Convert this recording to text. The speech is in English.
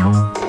Attention.